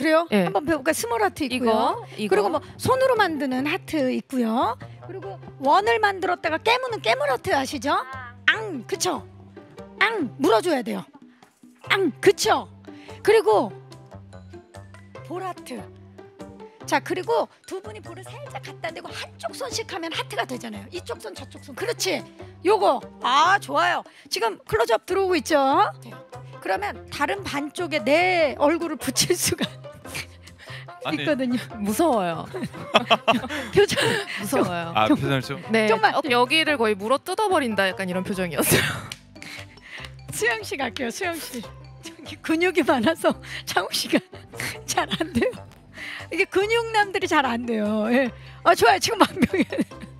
그래요? 예. 한번 배워볼까? small 하트 있고요. 이거 이거 그리고 뭐 손으로 만드는 하트 있고요. 그리고 원을 만들었다가 깨무는 깨물 하트 아시죠? 앙 그쵸? 앙 물어줘야 돼요. 앙 그쵸? 그리고 볼 하트. 자 그리고 두 분이 볼을 살짝 갖다 대고 한쪽 손씩 하면 하트가 되잖아요. 이쪽 손 저쪽 손 그렇지. 요거 아 좋아요. 지금 클로즈업 들어오고 있죠? 그러면 다른 반쪽에 내 얼굴을 붙일 수가 아니, 있거든요. 무서워요. 표정 무서워요. 아 표정을 좀 네. 정말. 어, 여기를 거의 물어 뜯어버린다 약간 이런 표정이었어요. 수영 씨 갈게요. 수영 씨. 저기 근육이 많아서 창욱 씨가 잘 안 돼요. 이게 근육남들이 잘 안 돼요. 예. 아 좋아요. 지금 만병이 아, 이렇게 불편한 건가요?